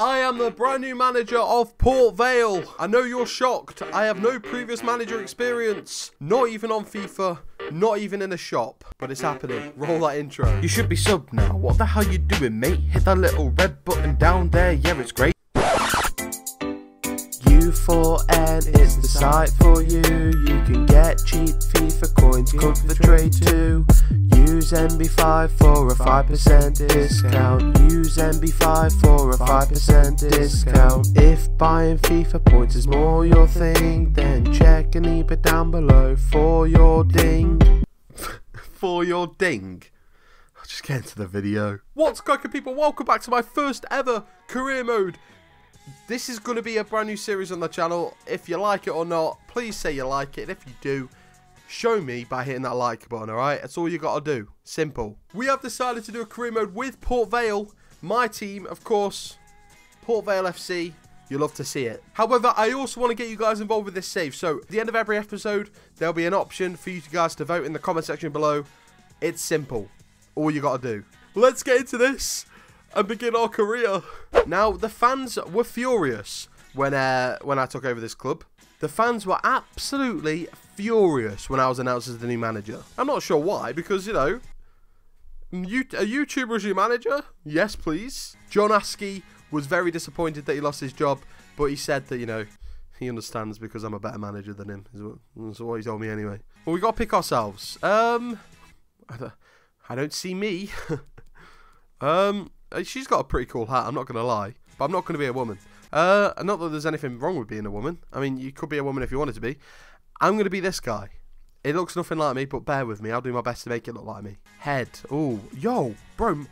I am the brand new manager of Port Vale. I know you're shocked. I have no previous manager experience. Not even on FIFA. Not even in a shop. But it's happening. Roll that intro. You should be sub now. What the hell you doing, mate? Hit that little red button down there. Yeah, it's great. U4N is the site for you. You can get cheap FIFA coins, for the trade too. Use MB5 for a 5% discount. Use MB5 for a 5% discount. If buying FIFA points is more your thing, then check Eneba down below for your ding. For your ding. I'll just get into the video. What's cracking people? Welcome back to my first ever career mode. This is going to be a brand new series on the channel. If you like it or not, please say you like it. And if you do, show me by hitting that like button, alright? That's all you got to do. Simple. We have decided to do a career mode with Port Vale. My team, of course, Port Vale FC. You'll love to see it. However, I also want to get you guys involved with this save. So, at the end of every episode, there'll be an option for you guys to vote in the comment section below. It's simple. All you got to do. Let's get into this and begin our career. Now, the fans were furious when uh, when I took over this club. The fans were absolutely furious when I was announced as the new manager. I'm not sure why, because, you know, you, a YouTuber as your manager? Yes, please. John Askey was very disappointed that he lost his job, but he said that, you know, he understands because I'm a better manager than him. Is what, that's what he told me anyway. Well, we got to pick ourselves. Um, I don't, see me. um, she's got a pretty cool hat, I'm not to lie. But I'm not to be a woman. Uh, not that there's anything wrong with being a woman. I mean, you could be a woman if you wanted to be. I'm to be this guy. It looks nothing like me, but bear with me. I'll do my best to make it look like me. Head. Oh, yo, bro.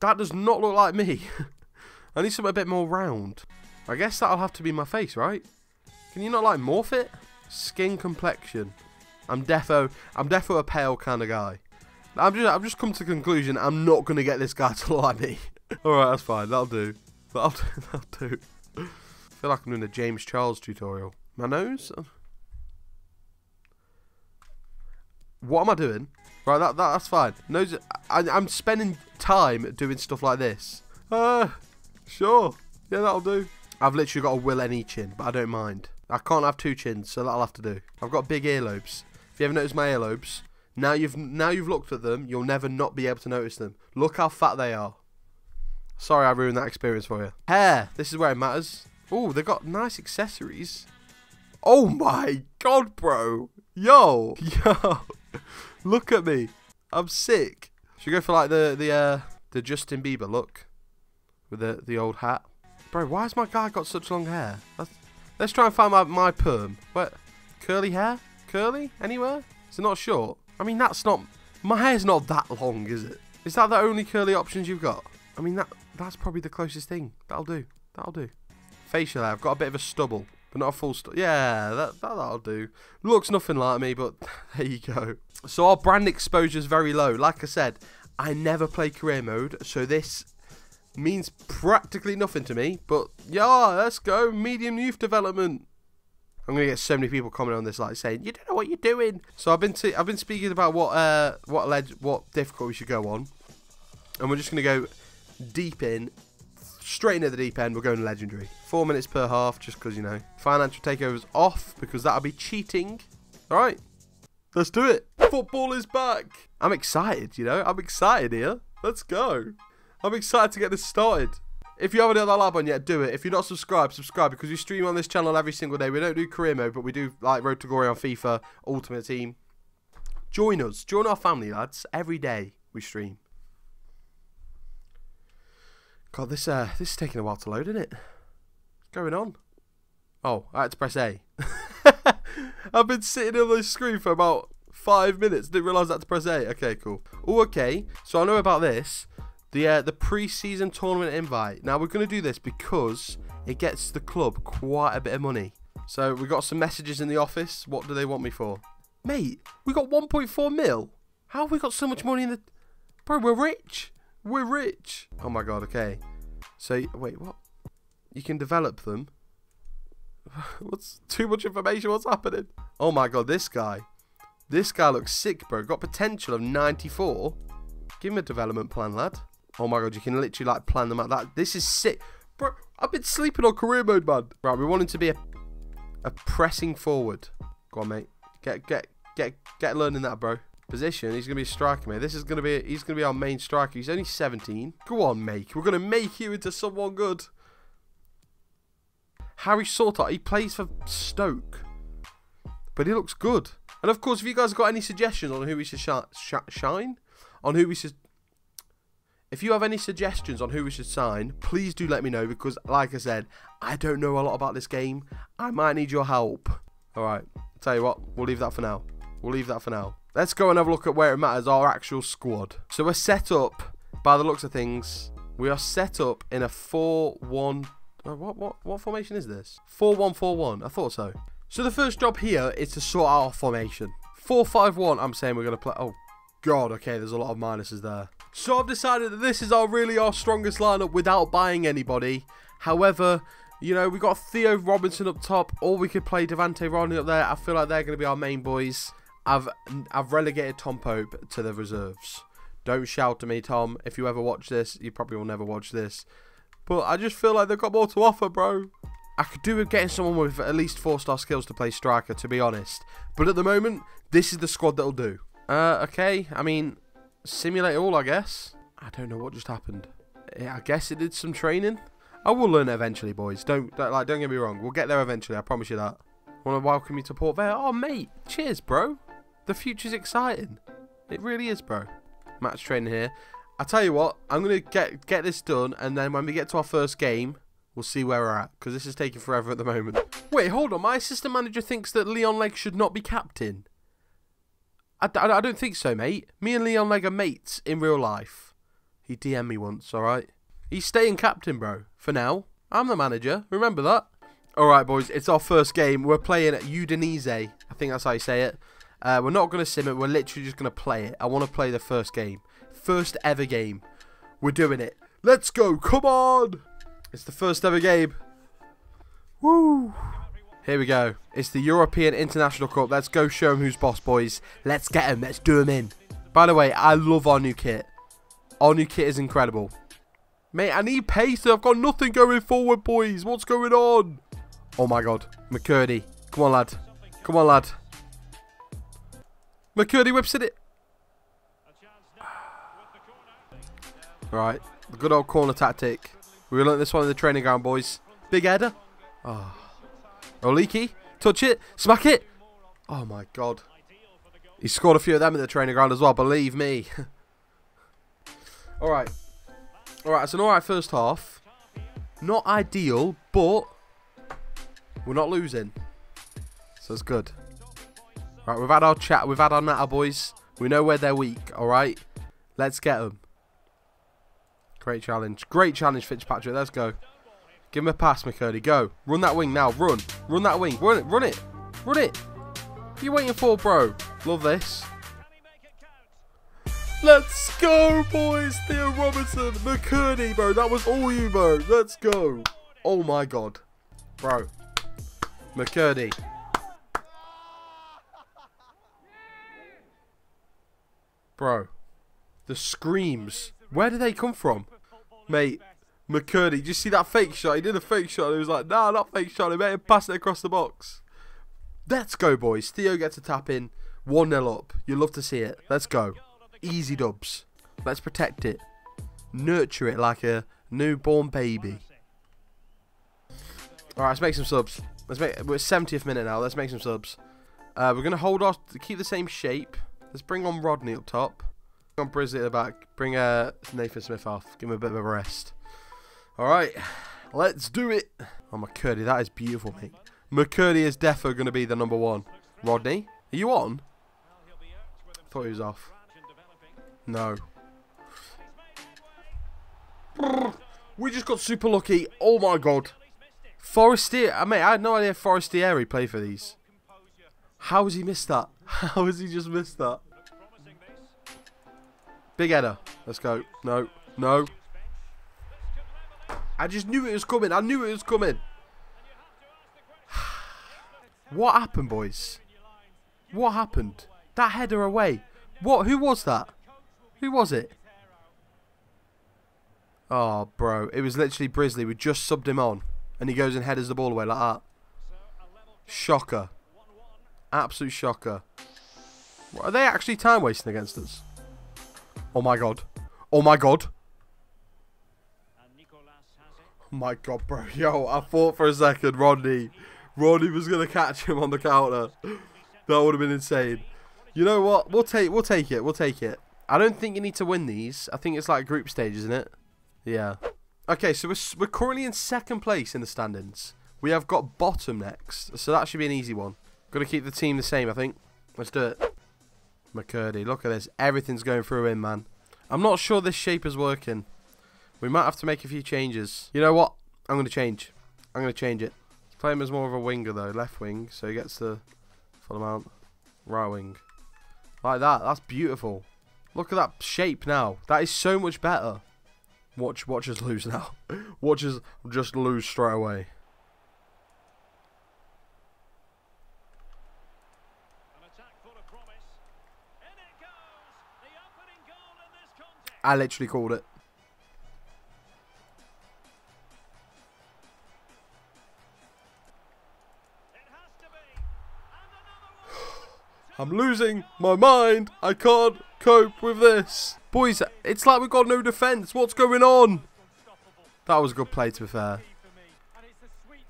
That does not look like me. I need something a bit more round. I guess that'll have to be my face, right? Can you not, like, morph it? Skin complexion. I'm defo, I'm defo a pale kind of guy. I'm just, I've just come to the conclusion I'm not going to get this guy to like me. Alright, that's fine. That'll do. That'll do. That'll do. I feel like I'm doing a James Charles tutorial. My nose? What am I doing? Right, that, that that's fine. Nose. I, I'm spending time doing stuff like this. Uh, sure. Yeah, that'll do. I've literally got a will any chin, but I don't mind. I can't have two chins, so that'll have to do. I've got big earlobes. If you ever noticed my earlobes, now you've now you've looked at them, you'll never not be able to notice them. Look how fat they are. Sorry I ruined that experience for you. Hair. This is where it matters. Oh, they've got nice accessories. Oh my god, bro. Yo. Yo. look at me. I'm sick. Should we go for like the the uh the Justin Bieber look? With the the old hat. Bro, why has my guy got such long hair? Let's, let's try and find my, my perm. What? Curly hair? Curly? Anywhere? Is it not short? I mean, that's not... My hair's not that long, is it? Is that the only curly options you've got? I mean, that that's probably the closest thing. That'll do. That'll do. Facial hair. I've got a bit of a stubble, but not a full stubble. Yeah, that, that, that'll do. Looks nothing like me, but there you go. So our brand exposure is very low. Like I said, I never play career mode, so this means practically nothing to me. But yeah, let's go. Medium youth development. I'm gonna get so many people commenting on this, like saying, "You don't know what you're doing." So I've been I've been speaking about what uh what led what difficult we should go on, and we're just gonna go deep in, straight into the deep end. We're going legendary. Four minutes per half, just because you know financial takeovers off because that'll be cheating. All right, let's do it. Football is back. I'm excited. You know, I'm excited here. Let's go. I'm excited to get this started. If you haven't hit that like button yet, do it. If you're not subscribed, subscribe because we stream on this channel every single day. We don't do career mode, but we do like Road to Glory on FIFA, Ultimate Team. Join us. Join our family, lads. Every day we stream. God, this uh, this is taking a while to load, isn't it? What's going on? Oh, I had to press A. I've been sitting on this screen for about five minutes. Didn't realise I had to press A. Okay, cool. Oh, okay. So I know about this. The uh, the pre-season tournament invite. Now we're going to do this because it gets the club quite a bit of money. So we got some messages in the office. What do they want me for? Mate, we got 1.4 mil. How have we got so much money in the... Bro, we're rich. We're rich. Oh my god, okay. So, wait, what? You can develop them. What's too much information? What's happening? Oh my god, this guy. This guy looks sick, bro. Got potential of 94. Give him a development plan, lad. Oh my god, you can literally like plan them out. That this is sick, bro. I've been sleeping on career mode, man. Right, we want him to be a, a pressing forward. Go on, mate. Get get get get learning that, bro. Position. He's gonna be a striker, mate. This is gonna be he's gonna be our main striker. He's only 17. Go on, mate. We're gonna make you into someone good. Harry Souttar. He plays for Stoke, but he looks good. And of course, if you guys got any suggestions on who we should sh sh shine, on who we should if you have any suggestions on who we should sign, please do let me know because, like I said, I don't know a lot about this game. I might need your help. Alright, tell you what, we'll leave that for now. We'll leave that for now. Let's go and have a look at where it matters, our actual squad. So we're set up, by the looks of things, we are set up in a 4-1... Uh, what, what, what formation is this? 4-1-4-1, I thought so. So the first job here is to sort out our formation. 4-5-1, I'm saying we're going to play... Oh, God, okay, there's a lot of minuses there. So I've decided that this is our really our strongest lineup without buying anybody. However, you know, we got Theo Robinson up top, or we could play Devante Rodney up there. I feel like they're going to be our main boys. I've I've relegated Tom Pope to the reserves. Don't shout at me, Tom. If you ever watch this, you probably will never watch this. But I just feel like they've got more to offer, bro. I could do with getting someone with at least four-star skills to play striker, to be honest. But at the moment, this is the squad that'll do. Uh, okay. I mean, simulate all, I guess. I don't know what just happened. I guess it did some training. I will learn it eventually, boys. Don't, don't like. Don't get me wrong. We'll get there eventually. I promise you that. Want to welcome you to Port Vale? Oh, mate. Cheers, bro. The future's exciting. It really is, bro. Match training here. I tell you what. I'm gonna get get this done, and then when we get to our first game, we'll see where we're at. Because this is taking forever at the moment. Wait, hold on. My assistant manager thinks that Leon Legge should not be captain. I, I, I don't think so, mate. Me and Leon Legge are mates in real life. He DM'd me once, alright? He's staying captain, bro, for now. I'm the manager, remember that? Alright, boys, it's our first game. We're playing at Udinese. I think that's how you say it. Uh, we're not going to sim it, we're literally just going to play it. I want to play the first game. First ever game. We're doing it. Let's go, come on! It's the first ever game. Woo! Here we go. It's the European International Cup. Let's go show them who's boss, boys. Let's get them. Let's do them in. By the way, I love our new kit. Our new kit is incredible. Mate, I need pace. I've got nothing going forward, boys. What's going on? Oh, my God. McCurdy. Come on, lad. Come on, lad. McCurdy whips it. Right. The good old corner tactic. We learned this one in the training ground, boys. Big header. Oh. Oh, leaky. Touch it. Smack it. Oh, my God. He scored a few of them in the training ground as well, believe me. alright. Alright, it's an alright first half. Not ideal, but we're not losing. So it's good. Right, we've had our chat. We've had our natter, boys. We know where they're weak, alright? Let's get them. Great challenge. Great challenge, Fitzpatrick. Let's go. Give him a pass, McCurdy. Go. Run that wing now. Run. Run that wing. Run it. Run it. Run it. What are you waiting for, bro? Love this. Let's go, boys. Theo Robinson. McCurdy, bro. That was all you, bro. Let's go. Oh, my God. Bro. McCurdy. Bro. The screams. Where did they come from? Mate, McCurdy, did you see that fake shot? He did a fake shot. He was like, nah, not fake shot. He made him pass it across the box. Let's go, boys. Theo gets a tap in. 1 0 up. You love to see it. Let's go. Easy dubs. Let's protect it. Nurture it like a newborn baby. Alright, let's make some subs. Let's make we're 70th minute now. Let's make some subs. Uh, we're gonna hold off keep the same shape. Let's bring on Rodney up top. Bring on Brisley at the back. Bring uh, Nathan Smith off. Give him a bit of a rest. Alright, let's do it. Oh, McCurdy, that is beautiful, mate. McCurdy is definitely going to be the number one. Rodney, are you on? thought he was off. No. We just got super lucky. Oh my god. Forestier. I mean, I had no idea Forestieri played for these. How has he missed that? How has he just missed that? Big header. Let's go. No. No. I just knew it was coming. I knew it was coming. what happened, boys? What happened? That header away. What? Who was that? Who was it? Oh, bro. It was literally Brisley. We just subbed him on. And he goes and headers the ball away like that. Shocker. Absolute shocker. What, Are they actually time wasting against us? Oh my god. Oh my god. Oh my god, bro. Yo, I thought for a second Rodney. Rodney was gonna catch him on the counter. That would have been insane. You know what? We'll take we'll take it. We'll take it. I don't think you need to win these. I think it's like group stage, isn't it? Yeah. Okay, so we're, we're currently in second place in the standings. We have got bottom next, so that should be an easy one. Got to keep the team the same, I think. Let's do it. McCurdy, look at this. Everything's going through him, man. I'm not sure this shape is working. We might have to make a few changes. You know what? I'm going to change. I'm going to change it. Play him as more of a winger, though. Left wing, so he gets the full amount. Right wing. Like that. That's beautiful. Look at that shape now. That is so much better. Watch, watch us lose now. watch us just lose straight away. I literally called it. I'm losing my mind. I can't cope with this. Boys, it's like we've got no defence. What's going on? That was a good play, to be fair.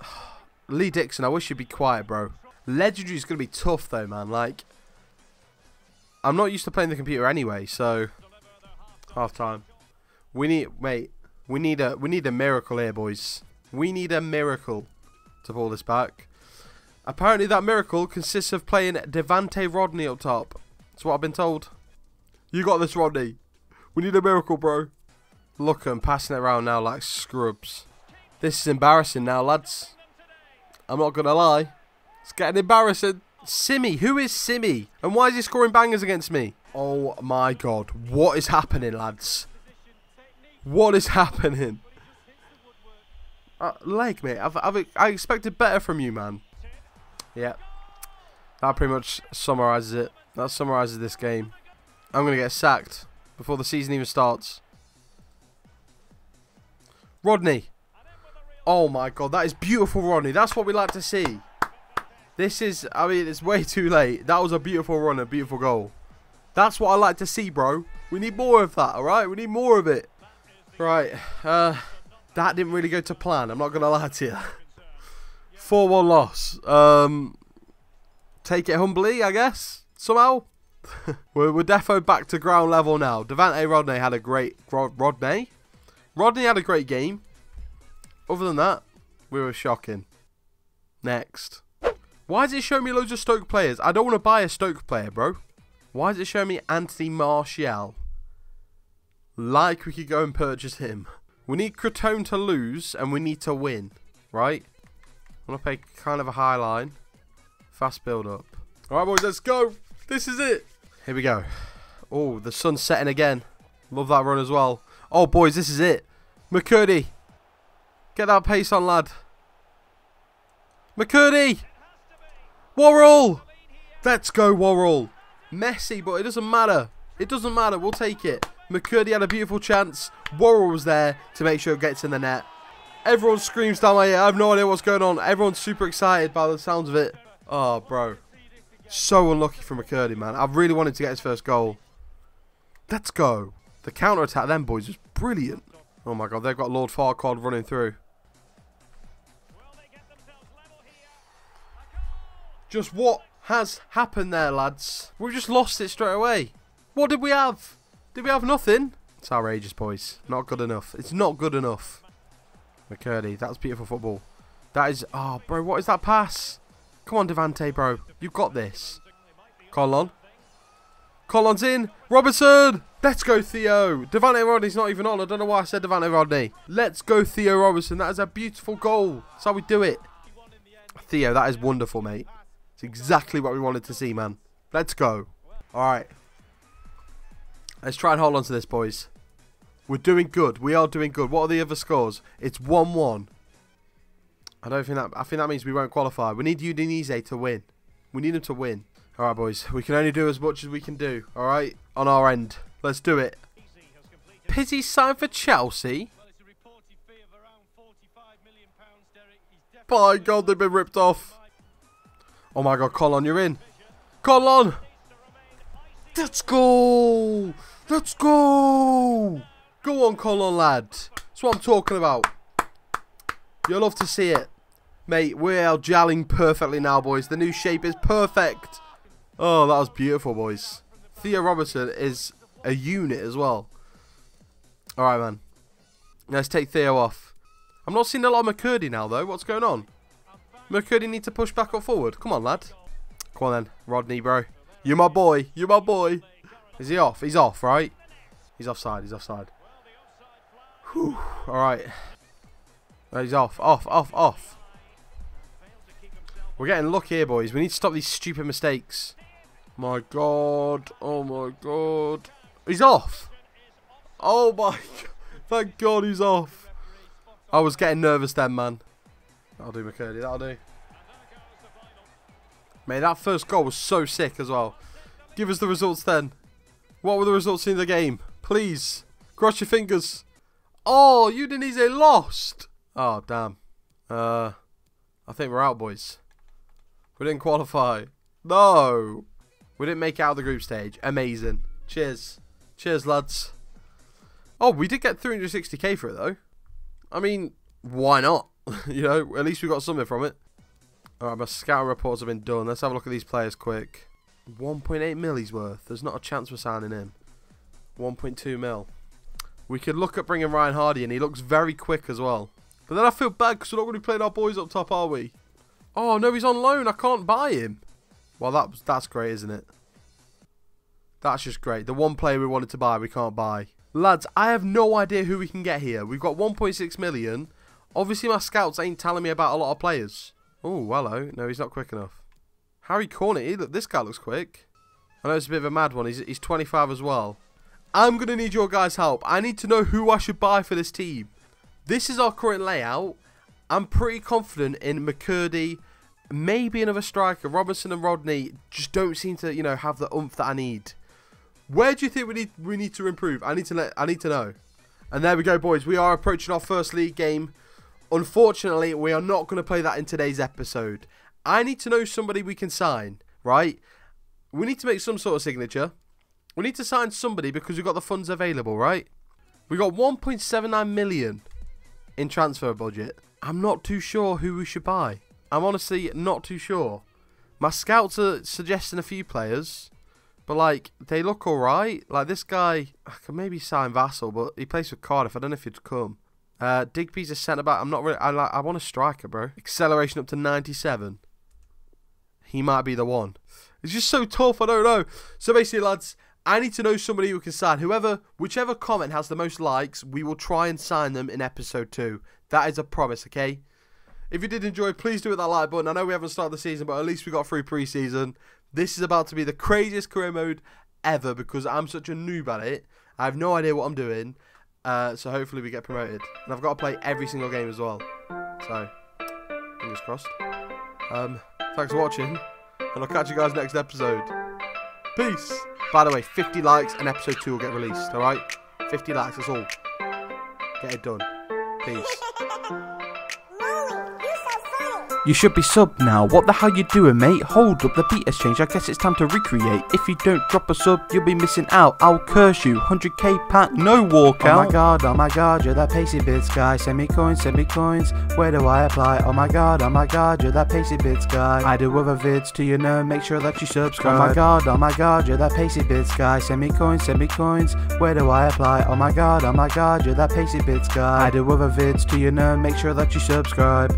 Lee Dixon, I wish you'd be quiet, bro. Legendary is going to be tough, though, man. Like, I'm not used to playing the computer anyway, so... Half time. We need, mate, we need a, we need a miracle here, boys. We need a miracle to pull this back. Apparently that miracle consists of playing Devante Rodney up top. That's what I've been told. You got this, Rodney. We need a miracle, bro. Look him passing it around now like scrubs. This is embarrassing now, lads. I'm not going to lie. It's getting embarrassing. Simy. Who is Simy? And why is he scoring bangers against me? Oh my god. What is happening, lads? What is happening? Uh, Legge, mate. I've, I've, I expected better from you, man. Yeah. That pretty much summarises it. That summarises this game. I'm going to get sacked before the season even starts. Rodney. Oh my god, that is beautiful, Rodney. That's what we like to see. This is, I mean, it's way too late. That was a beautiful run, a beautiful goal. That's what I like to see, bro. We need more of that, alright? We need more of it. Right, uh, that didn't really go to plan. I'm not going to lie to you. 4-1 loss. Um, take it humbly, I guess, somehow. we're, we're defo back to ground level now. Devante Rodney had a great... Rodney? Rodney had a great game. Other than that, we were shocking. Next. Why is it showing me loads of Stoke players? I don't want to buy a Stoke player, bro. Why is it showing me Anthony Martial? Like we could go and purchase him. We need Crotone to lose and we need to win, right? I want to play kind of a high line. Fast build up. Alright boys, let's go. This is it. Here we go. Oh, the sun's setting again. Love that run as well. Oh boys, this is it. McCurdy. Get that pace on, lad. McCurdy. Worrall. Let's go, Worrall. Messy, but it doesn't matter. It doesn't matter. We'll take it. McCurdy had a beautiful chance. Worrall was there to make sure it gets in the net. Everyone screams down my ear. I have no idea what's going on. Everyone's super excited by the sounds of it. Oh, bro. So unlucky for McCurdy, man. I really wanted to get his first goal. Let's go. The counter-attack then, boys was brilliant. Oh my god, they've got Lord Farquaad running through. Just what has happened there, lads? We've just lost it straight away. What did we have? Did we have nothing? It's outrageous, boys. Not good enough. It's not good enough. McCurdy, that's beautiful football. That is... Oh, bro, what is that pass? Come on, Devante, bro. You've got this. Conlon. Conlon's in. Robertson. Let's go, Theo. Devante Rodney's not even on. I don't know why I said Devante Rodney. Let's go, Theo Robertson. That is a beautiful goal. That's how we do it. Theo, that is wonderful, mate. It's exactly what we wanted to see, man. Let's go. Alright. Let's try and hold on to this, boys. We're doing good. We are doing good. What are the other scores? It's 1-1. I don't think that... I think that means we won't qualify. We need Udinese to win. We need them to win. Alright, boys. We can only do as much as we can do. Alright? On our end. Let's do it. Pizzi signed for Chelsea? By God, they've been ripped off. Oh my God, Conlon, you're in. Conlon! Let's go! Let's go! Go on, Conlon, lad. That's what I'm talking about. You'll love to see it. Mate, we are jelling perfectly now, boys. The new shape is perfect. Oh, that was beautiful, boys. Theo Robertson is a unit as well. Alright, man. Let's take Theo off. I'm not seeing a lot of McCurdy now, though. What's going on? McCurdy need to push back up forward. Come on, lad. Come on, then. Rodney, bro. You my boy. You my boy. Is he off? He's off, right? He's offside. He's offside. Whew. Alright. He's off. Off, off, off. We're getting lucky here, boys. We need to stop these stupid mistakes. My God. Oh, my God. He's off. Oh, my God. Thank God he's off. I was getting nervous then, man. That'll do, McCurdy. That'll do. Mate, that first goal was so sick as well. Give us the results then. What were the results in the game? Please. Cross your fingers. Oh, Udinese lost. Oh, damn. Uh, I think we're out, boys. We didn't qualify. No. We didn't make out of the group stage. Amazing. Cheers. Cheers, lads. Oh, we did get 360k for it, though. I mean, why not? you know, at least we got something from it. Alright, my scout reports have been done. Let's have a look at these players quick. 1.8 mil he's worth. There's not a chance we're signing him. 1.2 mil. We could look at bringing Ryan Hardie in. He looks very quick as well. But then I feel bad because we're not be playing our boys up top, are we? Oh, no, he's on loan. I can't buy him. Well, that, that's great, isn't it? That's just great. The one player we wanted to buy, we can't buy. Lads, I have no idea who we can get here. We've got 1.6 million. Obviously, my scouts ain't telling me about a lot of players. Oh, hello. No, he's not quick enough. Harry Cornick. Look, this guy looks quick. I know it's a bit of a mad one. He's, he's 25 as well. I'm going to need your guys' help. I need to know who I should buy for this team. This is our current layout. I'm pretty confident in McCurdy, maybe another striker. Robinson and Rodney just don't seem to, you know, have the oomph that I need. Where do you think we need we need to improve? I need to let I need to know. And there we go, boys. We are approaching our first league game. Unfortunately, we are not going to play that in today's episode. I need to know somebody we can sign, right? We need to make some sort of signature. We need to sign somebody because we've got the funds available, right? We got 1.79 million in transfer budget. I'm not too sure who we should buy. I'm honestly not too sure. My scouts are suggesting a few players, but like they look alright. Like this guy, I could maybe sign Vassell, but he plays for Cardiff. I don't know if he'd come. Uh, Digby's a centre back. I'm not really. I like. I want a striker, bro. Acceleration up to 97. He might be the one. It's just so tough. I don't know. So basically, lads, I need to know somebody who can sign. Whoever, whichever comment has the most likes, we will try and sign them in episode two. That is a promise, okay? If you did enjoy, please do hit that like button. I know we haven't started the season, but at least we got through pre-season. This is about to be the craziest career mode ever because I'm such a noob at it. I have no idea what I'm doing. Uh, so hopefully we get promoted. And I've got to play every single game as well. So, fingers crossed. Um, thanks for watching. And I'll catch you guys next episode. Peace. By the way, 50 likes and episode 2 will get released, alright? 50 likes, that's all. Get it done. Peace. You should be subbed now. What the hell you doing, mate? Hold up, the beat has changed. I guess it's time to recreate. If you don't drop a sub, you'll be missing out. I'll curse you. 100k pack, no walkout. Oh my god, oh my god, you're that pacey bits guy. Send me coins, send me coins. Where do I apply? Oh my god, oh my god, you're that pacey bits guy. I do other vids to you know, make sure that you subscribe. Oh my god, oh my god, you're that pacey bits guy. Send me coins, send me coins. Where do I apply? Oh my god, oh my god, you're that pacey bits guy. I do other vids to you know, make sure that you subscribe.